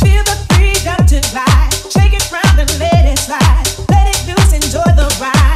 Feel the to. Shake it round and let it slide. Let it loose, enjoy the ride.